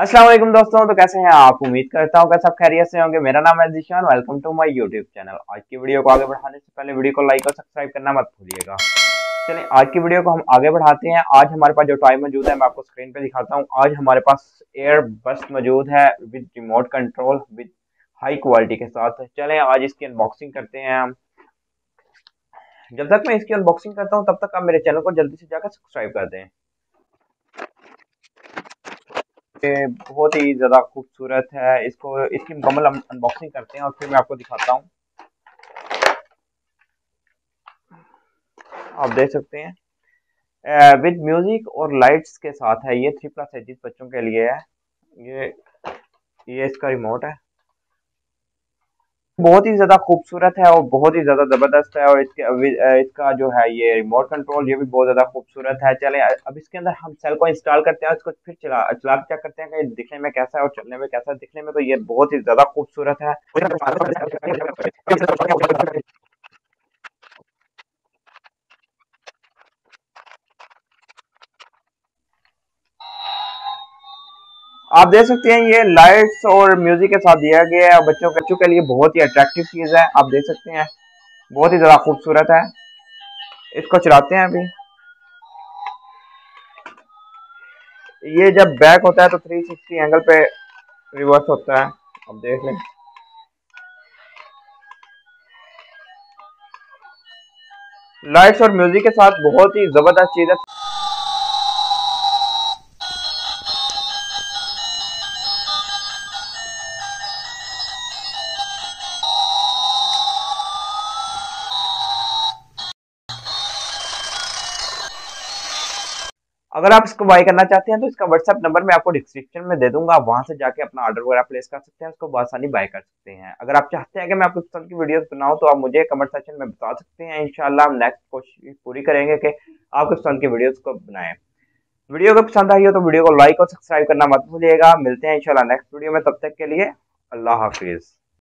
वालेकुम दोस्तों तो कैसे हैं आप? उम्मीद करता हूँ कि सब खैरियत से होंगे। मेरा नाम है Zishan welcome to my YouTube channel आज की वीडियो को आगे बढ़ाने से पहले वीडियो को लाइक और सब्सक्राइब करना मत भूलिएगा। चलिए, आज की वीडियो को हम आगे बढ़ाते हैं। आज हमारे पास जो टॉय मौजूद है, मैं आपको स्क्रीन पे दिखाता हूँ। आज हमारे पास एयर बस मौजूद है with remote control with high quality के साथ। चले, आज इसकी अनबॉक्सिंग करते हैं हम। जब तक मैं इसकी अनबॉक्सिंग करता हूँ, तब तक आप मेरे चैनल को जल्दी से जाकर सब्सक्राइब कर दें। बहुत ही ज़्यादा खूबसूरत है। इसको, इसकी मुकम्मल अनबॉक्सिंग करते हैं और फिर मैं आपको दिखाता हूँ। आप देख सकते हैं। विद म्यूज़िक और लाइट्स के साथ है। ये थ्री प्लस एजिस बच्चों के लिए है। ये ये इसका रिमोट है। बहुत ही ज़्यादा खूबसूरत है और बहुत ही ज़्यादा ज़बरदस्त है और इसके इसका जो है ये रिमोट कंट्रोल ये भी बहुत ज़्यादा खूबसूरत है। चले अब इसके अंदर हम सेल को इंस्टॉल करते हैं, उसको फिर चला चला चेक करते हैं कि दिखने में कैसा है और चलने में कैसा है। दिखने में तो ये बहुत ही ज़्यादा खूबसूरत है। आप देख सकते हैं, ये लाइट्स और म्यूज़िक के साथ दिया गया है बच्चों बच्चों के लिए बहुत ही अट्रैक्टिव चीज़ है, आप देख सकते हैं। बहुत ही ज़्यादा खूबसूरत है। इसको चलाते हैं अभी। ये जब बैक होता है तो 360 एंगल पे रिवर्स होता है। अब देख लें। लाइट्स और म्यूज़िक के साथ बहुत ही ज़बरदस्त चीज़ है। अगर आप इसको बाय करना चाहते हैं तो इसका व्हाट्सएप नंबर मैं आपको डिस्क्रिप्शन में दे दूँगा। आप वहाँ से जाके अपना ऑर्डर वगैरह प्लेस कर सकते हैं, उसको बहुत आसानी बाय कर सकते हैं। अगर आप चाहते हैं कि मैं आपको इस तरह की वीडियोस बनाऊँ तो आप मुझे कमेंट सेक्शन में बता सकते हैं। इंशाल्लाह हम नेक्स्ट कोशिश पूरी करेंगे कि आप इस तरह की वीडियोस को बनाएँ। वीडियो अगर पसंद आई हो तो वीडियो को लाइक और सब्सक्राइब करना मत भूलिएगा। मिलते हैं इंशाल्लाह नेक्स्ट वीडियो में। तब तक के लिए अल्लाह हाफिज़।